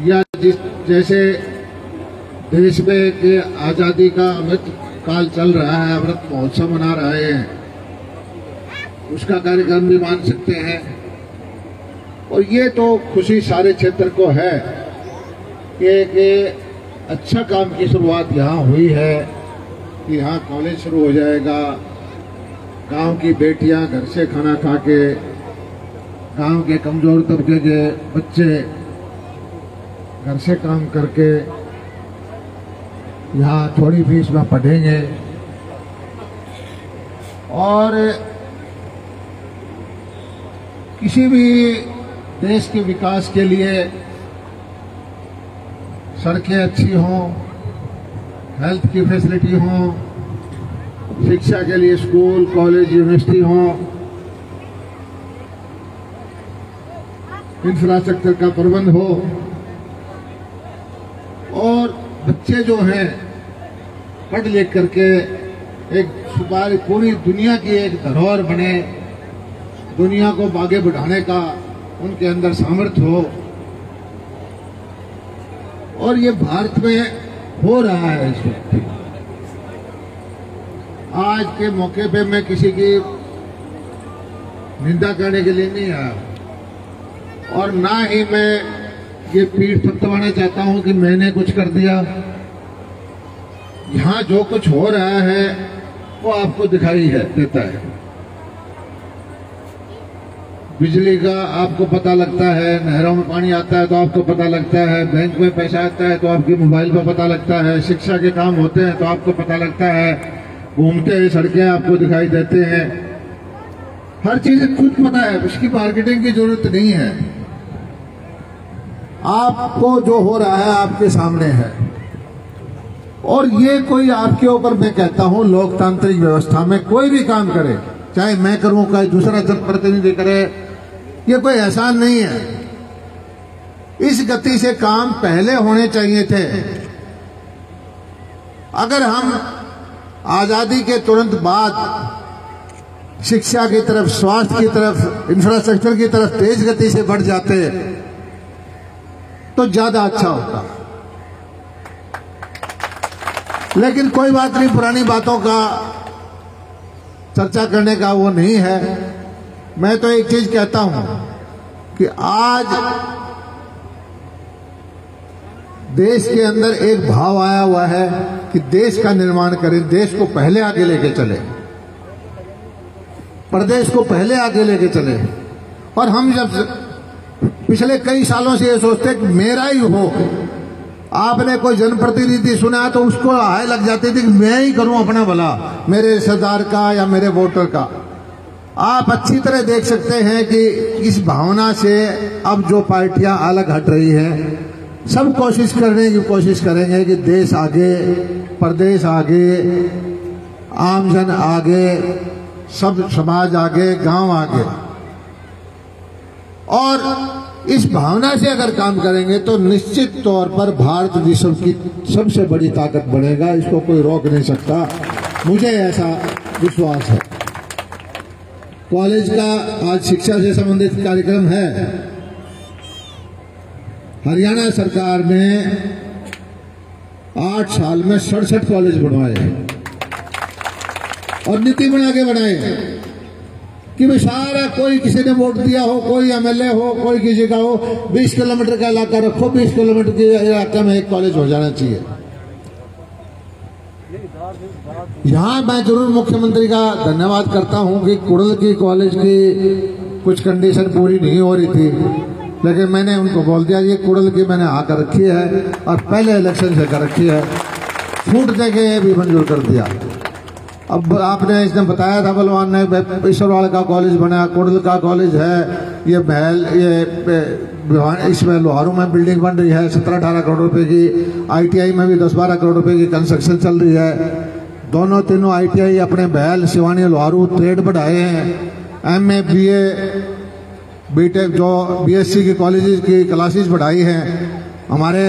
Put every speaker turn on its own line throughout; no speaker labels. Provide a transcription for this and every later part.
या जिस जैसे देश में के आज़ादी का अमृत काल चल रहा है, अमृत महोत्सव मना रहे हैं, उसका कार्यक्रम भी मान सकते हैं। और ये तो खुशी सारे क्षेत्र को है कि एक अच्छा काम की शुरुआत यहाँ हुई है कि यहाँ कॉलेज शुरू हो जाएगा, गाँव की बेटियाँ घर से खाना खा के, गाँव के कमज़ोर तबके के बच्चे घर से काम करके यहाँ थोड़ी फ़ीस में पढ़ेंगे। और किसी भी देश के विकास के लिए सड़कें अच्छी हों हेल्थ की फैसिलिटी हों, शिक्षा के लिए स्कूल कॉलेज यूनिवर्सिटी हों इंफ्रास्ट्रक्चर का प्रबंध हो और बच्चे जो हैं, पढ़ लिख करके एक सुपारी पूरी दुनिया की एक धरोहर बने, दुनिया को आगे बढ़ाने का उनके अंदर सामर्थ्य हो। और ये भारत में हो रहा है इस वक्त। आज के मौके पे मैं किसी की निंदा करने के लिए नहीं आया। और ना ही मैं ये पीठ थपथवाना चाहता हूँ कि मैंने कुछ कर दिया। यहाँ जो कुछ हो रहा है, वो आपको दिखाई है, देता है। बिजली का आपको पता लगता है, नहरों में पानी आता है तो आपको पता लगता है, बैंक में पैसा आता है तो आपके मोबाइल पर पता लगता है, शिक्षा के काम होते हैं तो आपको पता लगता है, घूमते हुए सड़कें आपको दिखाई देते हैं। हर चीज़ खुद पता है, उसकी मार्केटिंग की ज़रूरत नहीं है। आपको जो हो रहा है आपके सामने है। और ये कोई आपके ऊपर, मैं कहता हूँ, लोकतांत्रिक व्यवस्था में कोई भी काम करे, चाहे मैं करूँ चाहे दूसरा जनप्रतिनिधि करे, ये कोई एहसान नहीं है। इस गति से काम पहले होने चाहिए थे। अगर हम आज़ादी के तुरंत बाद शिक्षा की तरफ़, स्वास्थ्य की तरफ़ इंफ्रास्ट्रक्चर की तरफ़ तेज गति से बढ़ जाते तो ज़्यादा अच्छा होता। लेकिन कोई बात नहीं, पुरानी बातों का चर्चा करने का वो नहीं है। मैं तो एक चीज़ कहता हूँ कि आज देश के अंदर एक भाव आया हुआ है कि देश का निर्माण करें, देश को पहले आगे लेके चले। प्रदेश को पहले आगे लेके चले। और हम जब पिछले कई सालों से ये सोचते कि मेरा ही हो आपने कोई जनप्रतिनिधि सुना तो उसको हाय लग जाती थी कि मैं ही करूँ अपना भला, मेरे रिश्तेदार का या मेरे वोटर का। आप अच्छी तरह देख सकते हैं कि इस भावना से अब जो पार्टियाँ अलग हट रही हैं, सब कोशिश करने की कोशिश करेंगे कि देश आगे, प्रदेश आगे, आमजन आगे, सब समाज आगे, गाँव आगे। और इस भावना से अगर काम करेंगे तो निश्चित तौर पर भारत विश्व की सबसे बड़ी ताकत बनेगा इसको कोई रोक नहीं सकता। मुझे ऐसा विश्वास है। कॉलेज का आज शिक्षा से संबंधित कार्यक्रम है। हरियाणा सरकार ने आठ साल में सड़सठ कॉलेज बनवाए और नीति बना के बनाए कि भाई सारा कोई किसी ने वोट दिया हो, कोई एमएलए हो, कोई किसी का हो 20 किलोमीटर का इलाका रखो 20 किलोमीटर के इलाके में एक कॉलेज हो जाना चाहिए। यहाँ मैं ज़रूर मुख्यमंत्री का धन्यवाद करता हूँ कि कुड़ल की कॉलेज की कुछ कंडीशन पूरी नहीं हो रही थी। लेकिन मैंने उनको बोल दिया, ये कुड़ल की मैंने आकर रखी है और पहले इलेक्शन से कर रखी है। छूट दे के भी मंजूर कर दिया। अब आपने इसने बताया था बलवान ने ईश्वरवाड़ का कॉलेज बना, कुड़ल का कॉलेज है, ये महल, ये इसमें लोहारू में बिल्डिंग बन रही है सत्रह अठारह करोड़ रुपए की आईटीआई में भी दस बारह करोड़ रुपए की कंस्ट्रक्शन चल रही है। दोनों तीनों आईटीआई अपने बहल शिवानी लोहारू ट्रेड बढ़ाए हैं। M A B A B tech जो बीएससी की कॉलेज की क्लासेस बढ़ाई हैं। हमारे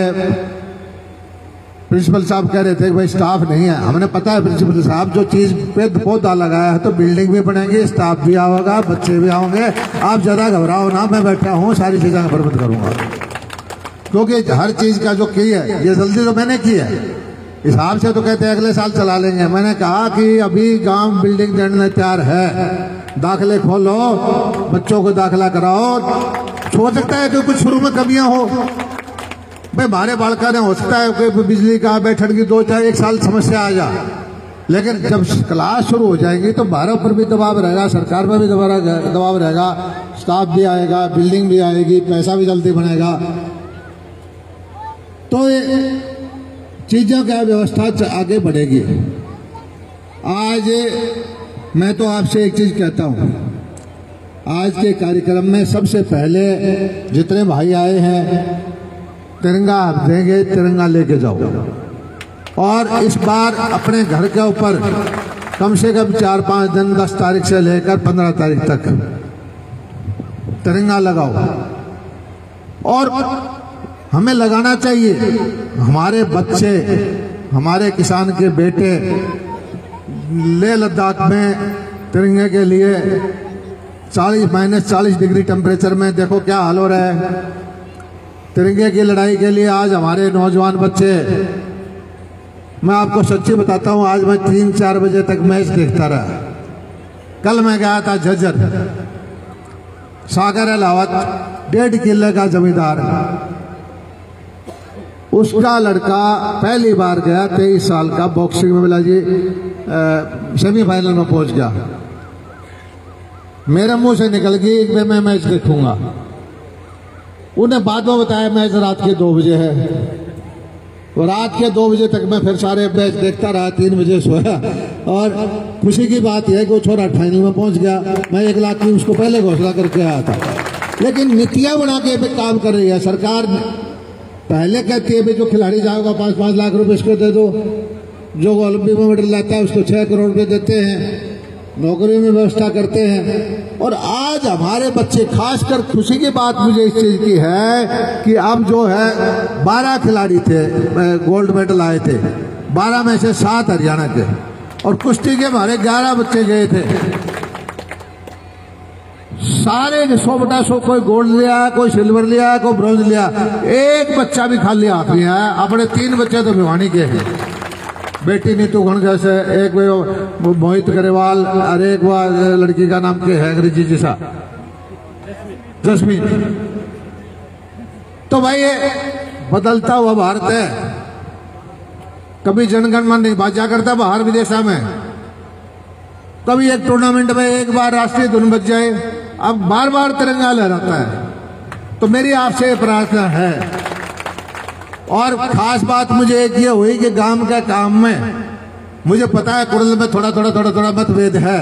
प्रिंसिपल साहब कह रहे थे कि भाई स्टाफ नहीं है। हमने पता है प्रिंसिपल साहब जो चीज़ पे पौधा लगाया है तो बिल्डिंग भी बनेगी स्टाफ भी आएगा बच्चे भी आओगे। आप ज़्यादा घबराओ ना, मैं बैठा हूँ, सारी चीज़ें प्रबंध करूँगा। क्योंकि हर चीज़ का जो की है, ये जल्दी तो मैंने की है। हिसाब से तो कहते हैं अगले साल चला लेंगे। मैंने कहा कि अभी गाँव बिल्डिंग देने तैयार है। दाखिले खोलो, बच्चों को दाखिला कराओ। हो सकता है कि कुछ शुरू में कमियाँ हो। भाई हमारे बालका ने हो सकता है कि बिजली का बैठक की दो चार एक साल समस्या आ जा। लेकिन जब क्लास शुरू हो जाएगी तो बारह पर भी दबाव रहेगा, सरकार पर भी दबाव रहेगा स्टाफ भी आएगा, बिल्डिंग भी आएगी, पैसा भी जल्दी बनेगा। तो ये चीज़ों का व्यवस्था आगे बढ़ेगी। आज मैं तो आपसे एक चीज़ कहता हूँ। आज के कार्यक्रम में सबसे पहले जितने भाई आए हैं तिरंगा देंगे, तिरंगा लेके जाओ। और इस बार अपने घर के ऊपर कम से कम चार पाँच दिन दस तारीख से लेकर पंद्रह तारीख तक तिरंगा लगाओ। और हमें लगाना चाहिए, हमारे बच्चे, हमारे किसान के बेटे ले लद्दाख में तिरंगे के लिए 40 माइनस चालीस डिग्री टेम्परेचर में देखो क्या हाल हो रहा है। तिरंगे की लड़ाई के लिए आज हमारे नौजवान बच्चे, मैं आपको सच्ची बताता हूँ, आज मैं तीन चार बजे तक मैच देखता रहा। कल मैं गया था झज्जर, सागर अलावत, डेढ़ किले का जमींदार। उसका लड़का पहली बार गया, तेईस साल का बॉक्सिंग में मिला जी सेमीफाइनल में पहुँच गया। मेरे मुँह से निकल गई मैं मैच देखूँगा। उन्हें बाद में बताया मैच रात के दो बजे है। और रात के दो बजे तक मैं फिर सारे मैच देखता रहा, तीन बजे सोया। और खुशी की बात यह कि वो छोरा फाइनल में पहुँच गया। मैं एक लाख की उसको पहले घोषणा करके आया था। लेकिन नीतियाँ बना के भी काम कर रही है। सरकार पहले कहती है भी जो खिलाड़ी जाएगा पाँच पाँच लाख रुपए इसको दे दो। जो ओलंपिक में मेडल लाता है, उसको छह करोड़ रुपए देते हैं। नौकरी में व्यवस्था करते हैं। और आज हमारे बच्चे खासकर खुशी की बात मुझे इस चीज़ की है कि अब जो है, बारह खिलाड़ी थे गोल्ड मेडल आए थे। बारह में से सात हरियाणा के। और कुश्ती के हमारे ग्यारह बच्चे गए थे। सारे सौ बटा सौ कोई गोल्ड लिया, कोई सिल्वर लिया, कोई ब्रॉन्ज लिया। एक बच्चा भी खाली आया। अपने तीन बच्चे तो भिवानी के हैं। बेटी नीतू गण जैसे एक वे मोहित गरेवाल और एक लड़की का नाम क्या है, अंग्रेज़ी जैसा जसमीन। तो भाई ये बदलता हुआ भारत है। कभी जनगण मन नहीं बाजा करता बाहर विदेशा में। कभी एक टूर्नामेंट में एक बार राष्ट्रीय धुन बज जाए, अब बार बार तिरंगा लहराता है। तो मेरी आपसे प्रार्थना है। और खास बात मुझे एक ये हुई कि गाँव के काम में, मुझे पता है कुरल में थोड़ा थोड़ा थोड़ा थोड़ा मतभेद है,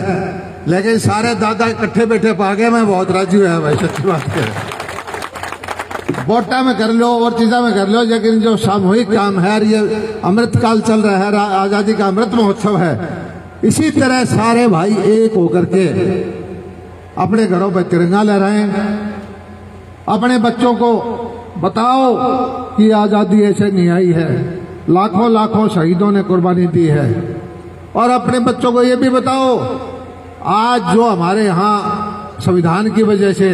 लेकिन सारे दादा इकट्ठे बैठे पा गए मैं बहुत राज़ी हुआ भाई, सच्ची बात कह बोटा में कर लो और चीजा में कर लो, लेकिन जो सामूहिक काम है ये अमृत काल चल रहा है आज़ादी का अमृत महोत्सव है, इसी तरह सारे भाई एक होकर के अपने घरों पर तिरंगा लहराएँ, अपने बच्चों को बताओ कि आज़ादी ऐसे नहीं आई है। लाखों लाखों शहीदों ने कुर्बानी दी है। और अपने बच्चों को ये भी बताओ, आज जो हमारे यहाँ संविधान की वजह से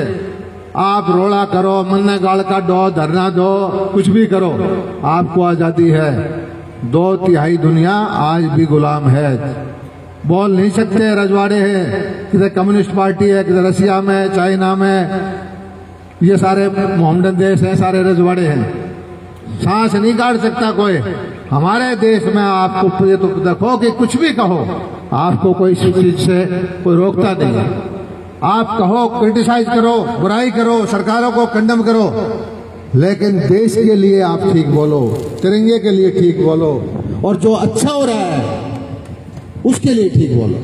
आप रोड़ा करो मन गाल का दो धरना दो, कुछ भी करो, आपको आज़ादी है। दो तिहाई दुनिया आज भी गुलाम है। बोल नहीं सकते रजवाड़े हैं, किधर कम्युनिस्ट पार्टी है, किधर रसिया में, चाइना में ये सारे मोहम्मदन देश हैं, सारे रजवाड़े हैं। सांस नहीं काट सकता कोई। हमारे देश में आपको ये तो देखो कि कुछ भी कहो, आपको कोई इसी चीज़ से कोई रोकता नहीं। है आप कहो, क्रिटिसाइज करो, बुराई करो, सरकारों को कंडम करो, लेकिन देश के लिए आप ठीक बोलो, तिरंगे के लिए ठीक बोलो, और जो अच्छा हो रहा है, उसके लिए ठीक बोलो।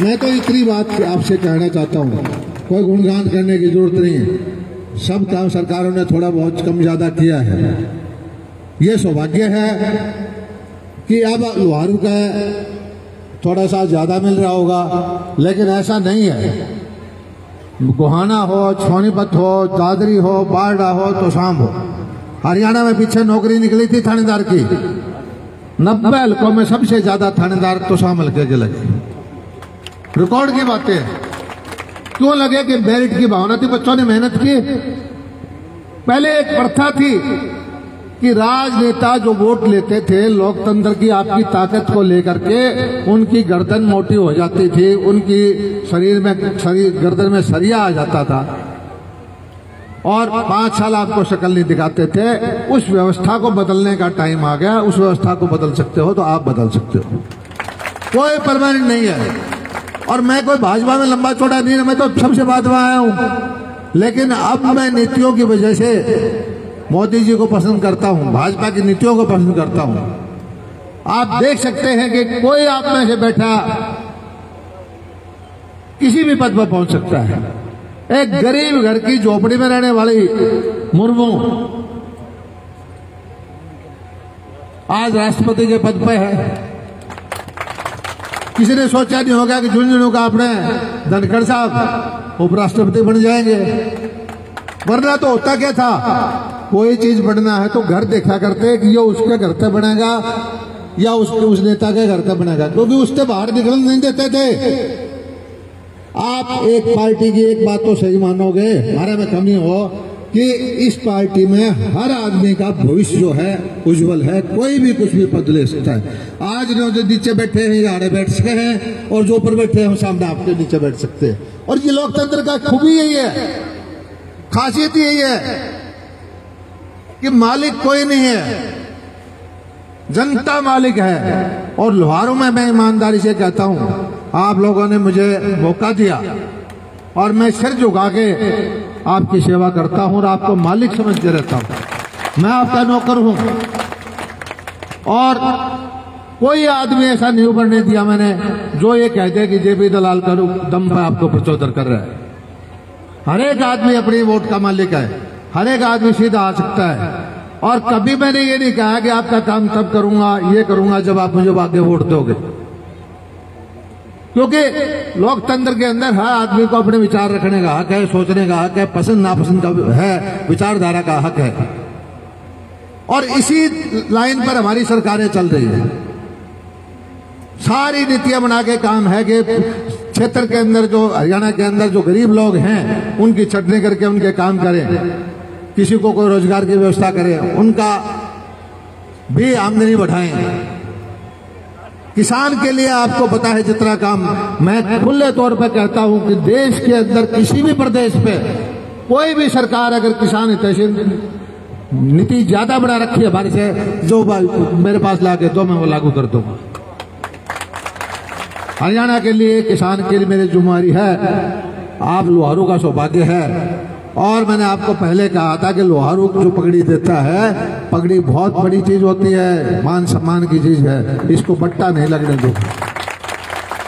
मैं तो इतनी बात आपसे कहना चाहता हूँ। कोई गुणगान करने की ज़रूरत नहीं है। सब काम सरकारों ने थोड़ा बहुत कम ज़्यादा किया है। ये सौभाग्य है कि अब लोहारू का थोड़ा सा ज़्यादा मिल रहा होगा, लेकिन ऐसा नहीं है। गुहाना हो, छोनीपत हो, दादरी हो, बारडा हो तो शाम हो। हरियाणा में पीछे नौकरी निकली थी थानेदार की। नब्बे हल्कों में सबसे ज़्यादा थानेदार तो शाम हल्के के लगे। रिकॉर्ड की बातें क्यों लगे कि मेरिट की भावना थी? बच्चों ने मेहनत की। पहले एक प्रथा थी कि राजनेता जो वोट लेते थे, लोकतंत्र की आपकी ताकत को लेकर के उनकी गर्दन मोटी हो जाती थी, उनकी शरीर में, शरीर, गर्दन में सरिया आ जाता था। और पाँच साल आपको शक्ल नहीं दिखाते थे। उस व्यवस्था को बदलने का टाइम आ गया। उस व्यवस्था को बदल सकते हो तो आप बदल सकते हो। कोई परमानेंट नहीं है। और मैं कोई भाजपा में लंबा चौड़ा नहीं मैं तो सबसे बाद में आया हूँ। लेकिन अब मैं नीतियों की वजह से मोदी जी को पसंद करता हूँ, भाजपा की नीतियों को पसंद करता हूँ। आप देख सकते हैं कि कोई आप में से बैठा किसी भी पद पर पहुँच सकता है। एक गरीब घर की झोपड़ी में रहने वाली मुर्मू आज राष्ट्रपति के पद पर है। किसी ने सोचा नहीं होगा कि झुंझुनू का अपने धनखड़ साहब उपराष्ट्रपति बन जाएँगे। वरना तो होता क्या था? कोई चीज़ बनना है तो घर देखा करते कि ये उसके घर पे बनेगा या उसके उस नेता के घर पे बनेगा। क्योंकि तो उससे बाहर निकलने नहीं देते थे। आप एक पार्टी की एक बात तो सही मानोगे। हमारे में कमी हो। कि इस पार्टी में हर आदमी का भविष्य जो है, उज्जवल है, कोई भी कुछ भी पद ले सकता है। आज जो नीचे बैठे हैं आड़े बैठ सके हैं, और जो ऊपर बैठे हैं हम सामने आपके नीचे बैठ सकते हैं। और ये लोकतंत्र का खूबी यही है, खासियत यही है कि मालिक कोई नहीं है, जनता मालिक है। और लोहारों में मैं ईमानदारी से कहता हूँ, आप लोगों ने मुझे मौका दिया, और मैं सिर झुका के आपकी सेवा करता हूँ और आपको मालिक समझते रहता हूँ। मैं आपका नौकर हूँ। और कोई आदमी ऐसा नहीं उभरने दिया मैंने, जो ये कह दे कि जेपी दलाल का दम पे आपको प्रचोदन कर रहा है। हर एक आदमी अपनी वोट का मालिक है। हर एक आदमी सीधा आ सकता है। और कभी मैंने ये नहीं कहा कि आपका काम तब करूँगा, ये करूँगा, जब आप मुझे आगे वोट दोगे। क्योंकि लोकतंत्र के अंदर हर आदमी को अपने विचार रखने का हक है, सोचने का हक है, पसंद, नापसंद का है, विचारधारा का हक है। और इसी लाइन पर हमारी सरकारें चल रही है। सारी नीतियाँ बना के काम है कि क्षेत्र के अंदर जो, हरियाणा के अंदर जो गरीब लोग हैं, उनकी छटनी करके उनके काम करें। किसी को कोई रोज़गार की व्यवस्था करें, उनका भी आमदनी बढ़ाएँ। किसान के लिए आपको पता है जितना काम मैं खुले तौर पर कहता हूँ कि देश के अंदर किसी भी प्रदेश पे कोई भी सरकार अगर किसान हितैषी नीति ज़्यादा बना रखी है, हमारे से जो मेरे पास लाके दो, मैं वो लागू कर दूँगा। हरियाणा के लिए किसान के लिए मेरी जिम्मेवारी है। आप लोहारू का सौभाग्य है। और मैंने आपको पहले कहा था कि लोहारू जो पगड़ी देता है, पगड़ी बहुत बड़ी चीज़ होती है, मान सम्मान की चीज़ है। इसको बट्टा नहीं लगने दो।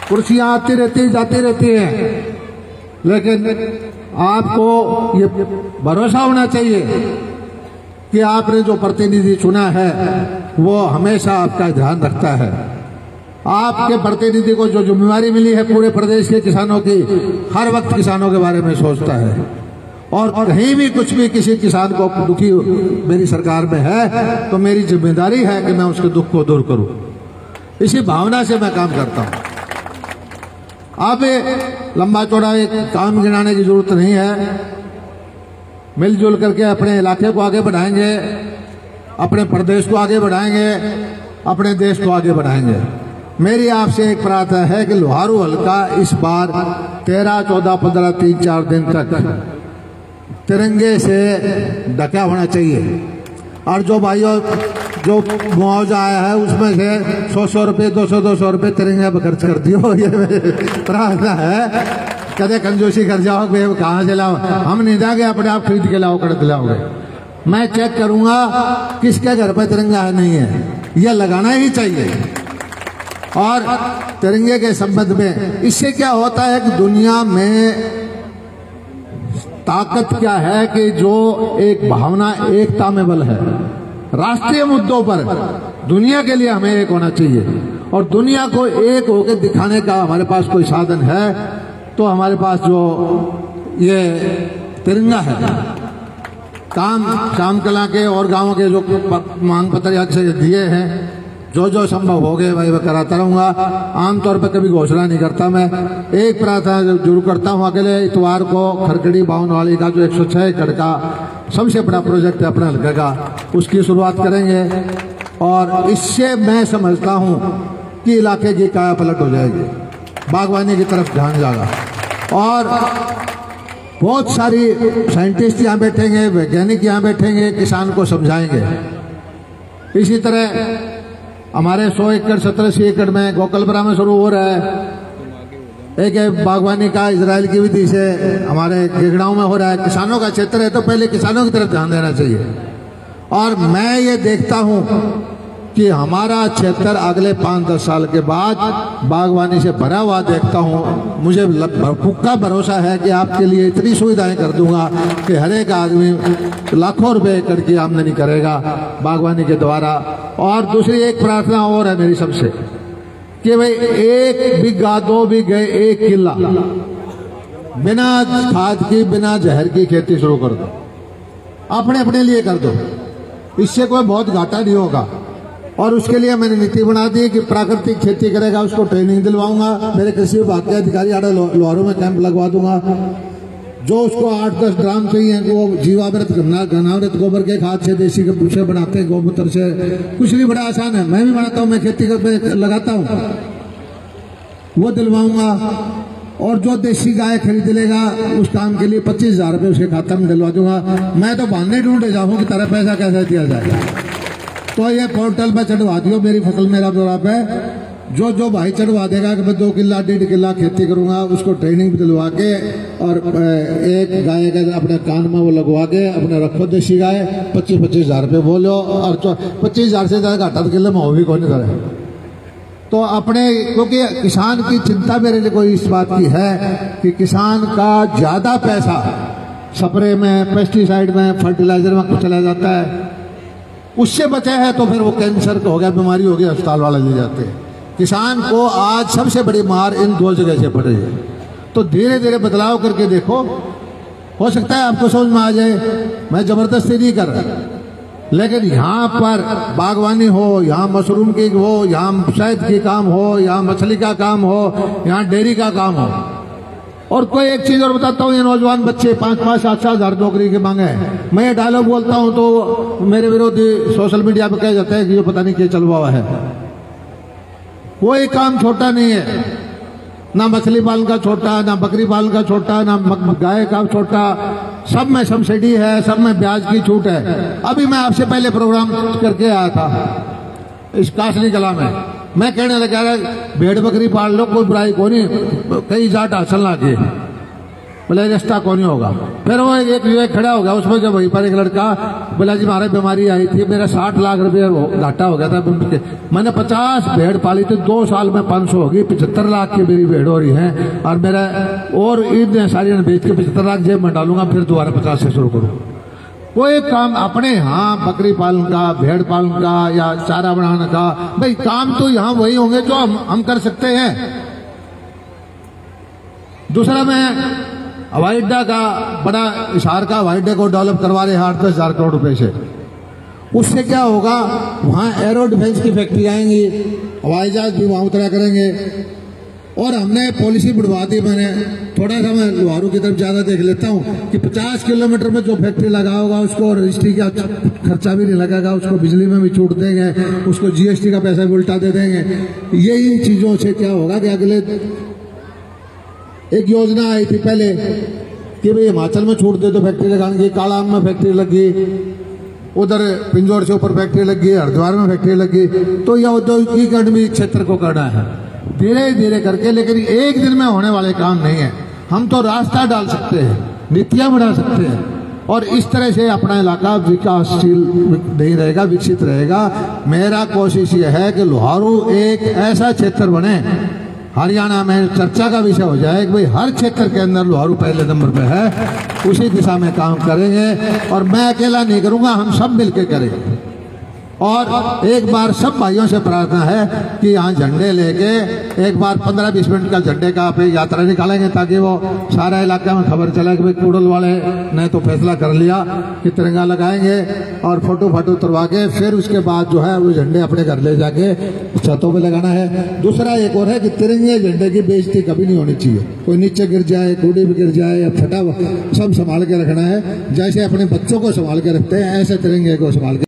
कुर्सियाँ आती रहती, जाती रहती हैं। लेकिन आपको ये भरोसा होना चाहिए कि आपने जो प्रतिनिधि चुना है, वो हमेशा आपका ध्यान रखता है। आपके प्रतिनिधि को जो जिम्मेवारी मिली है पूरे प्रदेश के किसानों की, हर वक्त किसानों के बारे में सोचता है। और कहीं भी कुछ भी किसी किसान को दुखी मेरी सरकार में है तो मेरी ज़िम्मेदारी है कि मैं उसके दुख को दूर करूँ। इसी भावना से मैं काम करता हूँ। आप लंबा चौड़ा एक काम गिनाने की ज़रूरत नहीं है। मिलजुल करके अपने इलाके को आगे बढ़ाएँगे, अपने प्रदेश को आगे बढ़ाएँगे, अपने देश को आगे बढ़ाएँगे। मेरी आपसे एक प्रार्थना है कि लोहारू हल्का इस बार तेरह, चौदह, पंद्रह, तीन, चार दिन तक तिरंगे से ढका होना चाहिए। और जो भाइयों, जो मुआवजा आया है, उसमें से सौ सौ रुपये, दो सौ दो सौ रुपये तिरंगे पर खर्च कर दियो। ये प्रार्थना है। कदे कंजूसी कर जाओ भाई कहाँ से लाओ? हम नहीं जागे अपने आप खरीद के लाओ कर दिलाओगे मैं चेक करूँगा, किसके घर पर तिरंगा है, नहीं है। यह लगाना ही चाहिए। और तिरंगे के संबंध में, इससे क्या होता है कि दुनिया में ताकत क्या है कि जो एक भावना एकता में बल है? राष्ट्रीय मुद्दों पर दुनिया के लिए हमें एक होना चाहिए। और दुनिया को एक होकर दिखाने का हमारे पास कोई साधन है तो हमारे पास जो ये तिरंगा है, काम श्याम कला के और गाँवों के जो मांग पत्र दिए हैं जो जो संभव हो गए मैं कराता रहूँगा। आमतौर पर कभी घोषणा नहीं करता मैं। एक प्रार्थना ज़रूर करता हूँ, अगले इतवार को खरकड़ी बावन वाली का जो 106 एकड़ का सबसे बड़ा प्रोजेक्ट है, अपने हल्के का, उसकी शुरुआत करेंगे। और इससे मैं समझता हूँ कि इलाके की काया पलट हो जाएगी। बागवानी की तरफ़ ध्यान जाएगा और बहुत सारी साइंटिस्ट यहाँ बैठेंगे, वैज्ञानिक यहाँ बैठेंगे, किसान को समझाएँगे। इसी तरह हमारे 100 एकड़, सत्रह अस्सी एकड़ में गोकलपरा में शुरू हो रहा है। एक है बागवानी का इसराइल की विधि से हमारे गिगड़ाओं में हो रहा है। किसानों का क्षेत्र है तो पहले किसानों की तरफ़ ध्यान देना चाहिए। और मैं ये देखता हूँ कि हमारा क्षेत्र अगले पाँच दस साल के बाद बागवानी से भरा हुआ देखता हूँ। मुझे पुक्का भरोसा है कि आपके लिए इतनी सुविधाएँ कर दूँगा कि हर एक आदमी लाखों रुपए एकड़ की आमदनी करेगा बागवानी के द्वारा। और दूसरी एक प्रार्थना और है मेरी सबसे, कि भाई एक बिगा दो बिगे एक किला बिना खाद की, बिना जहर की खेती शुरू कर दो। अपने अपने लिए कर दो। इससे कोई बहुत घाटा नहीं होगा। और उसके लिए मैंने नीति बना दी कि प्राकृतिक खेती करेगा, उसको ट्रेनिंग दिलवाऊँगा। मेरे कृषि विभाग के अधिकारी आड़े लोहारों में कैंप लगवा दूँगा। जो उसको आठ दस ग्राम चाहिए, वो जीवामृत घनावृत गोबर के खाद से, देसी से बनाते हैं, गोमूत्र से। कुछ भी बड़ा आसान है, मैं भी बनाता हूँ, मैं खेती कर लगाता हूँ। वो दिलवाऊँगा। और जो देसी गाय खरीद लेगा, उस काम के लिए पच्चीस हज़ार रुपये उसके खाता में दिलवा दूँगा। मैं तो बहाने ढूंढे जाऊँ कि तेरा पैसा कैसे दिया जाएगा। तो ये पोर्टल में चढ़वा दियो, मेरी फ़सल मेरा दौरा पे। जो जो भाई चढ़वा देगा कि मैं दो किला, डेढ़ किला खेती करूँगा, उसको ट्रेनिंग दिलवा के और एक गाय का अपने कान में वो लगवा के अपने रखो देसी गाय पच्चीस पच्चीस हज़ार रुपये बोलो, और पच्चीस हज़ार से ज़्यादा घाटा तो किले में हो भी कौन करे। तो अपने, क्योंकि किसान की चिंता मेरे लिए कोई इस बात की है कि किसान का ज़्यादा पैसा स्प्रे में पेस्टिसाइड में फर्टिलाइज़र में चला जाता है। उससे बचा है तो फिर वो कैंसर हो गया, बीमारी हो गई, अस्पताल वाला ले जाते हैं। किसान को आज सबसे बड़ी मार इन दो जगह से पड़ रही है। तो धीरे धीरे बदलाव करके देखो। हो सकता है आपको समझ में आ जाए, मैं ज़बरदस्ती नहीं कर रहा। लेकिन यहाँ पर बागवानी हो, यहाँ मशरूम की हो यहाँ शहद की काम हो, यहाँ मछली का काम हो, यहाँ डेयरी का काम हो और कोई एक चीज़ और बताता हूँ, ये नौजवान बच्चे पाँच पाँच, सात सात हज़ार नौकरी के मांगे मैं ये डायलॉग बोलता हूँ तो मेरे विरोधी सोशल मीडिया पे कह जाते हैं कि ये पता नहीं क्या चल हुआ है। कोई काम छोटा नहीं है। ना मछली पालन का छोटा, ना बकरी पालन का छोटा, ना गाय का छोटा। सब में सब्सिडी है, सब में ब्याज की छूट है। अभी मैं आपसे पहले प्रोग्राम करके आया था। इस काशनी कला में। मैं कहने लगा भेड़ बकरी पाल लो, कोई बुराई को नहीं। कई जाट हासिल ना के बोला रिश्ता कौन होगा? फिर वो एक युवक खड़ा हो गया, उसमें जब वहीं पर एक लड़का, बोला, जी हमारे बीमारी आई थी, मेरा साठ लाख रुपये घाटा हो गया था। मैंने पचास भेड़ पाली थी, दो साल में पाँच सौ होगी पिछहत्तर लाख की मेरी भेड़ हो रही है, और मेरा और ईद ने सारी बेच के पचहत्तर लाख जेब में डालूँगा, फिर दोबारा पचास से शुरू करूँ। कोई काम अपने यहाँ बकरी पालन का भेड़ पालन का या चारा बनाने का भाई काम तो यहाँ वही होंगे जो हम हम कर सकते हैं दूसरा मैं हवाई अड्डा का बड़ा इशार का हवाई अड्डे को डेवलप करवा रहे हैं आठ दस हज़ार करोड़ रुपए से उससे क्या होगा वहाँ एरो डिफेंस की फैक्ट्री आएँगी हवाई जहाज़ भी वहाँ उतरा करेंगे और हमने पॉलिसी बढ़वा दी मैंने। थोड़ा सा मैं लोहारू की तरफ़ ज़्यादा देख लेता हूँ कि 50 किलोमीटर में जो फैक्ट्री लगा होगा उसको रजिस्ट्री का खर्चा भी नहीं लगेगा, उसको बिजली में भी छूट देंगे, उसको जीएसटी का पैसा भी उल्टा दे देंगे। यही चीज़ों से क्या होगा कि अगले एक योजना आई थी पहले कि भाई हिमाचल में छूट दे तो फैक्ट्री लगाने की, कालांग में फैक्ट्री लगी, उधर पिंजौर से ऊपर फैक्ट्री लगी, हरिद्वार में फैक्ट्री लगी तो यह औद्योगिकरण भी क्षेत्र को करना है। धीरे धीरे करके, लेकिन एक दिन में होने वाले काम नहीं है। हम तो रास्ता डाल सकते हैं, नीतियाँ बना सकते हैं, और इस तरह से अपना इलाका विकासशील नहीं रहेगा, विकसित रहेगा। मेरा कोशिश यह है कि लोहारू एक ऐसा क्षेत्र बने। हरियाणा में चर्चा का विषय हो जाए कि भाई, हर क्षेत्र के अंदर लोहारू पहले नंबर पे है, उसी दिशा में काम करेंगे, और मैं अकेला नहीं करूँगा, हम सब मिलकर करेंगे। और एक बार सब भाइयों से प्रार्थना है कि यहाँ झंडे लेके एक बार पंद्रह बीस मिनट का झंडे का पे यात्रा निकालेंगे ताकि वो सारा इलाका में खबर चले कि भाई कुड़ल वाले ने तो फैसला कर लिया कि तिरंगा लगाएँगे और फ़ोटो फ़ोटो उतरवा के फिर उसके बाद जो है वो झंडे अपने घर ले जाके छतों पे लगाना है। दूसरा एक और है कि तिरंगे झंडे की बेइज्जती कभी नहीं होनी चाहिए। कोई नीचे गिर जाए, कूड़ी भी गिर जाए या फटा सब संभाल के रखना है। जैसे अपने बच्चों को संभाल के रखते हैं, ऐसे तिरंगे को संभाल के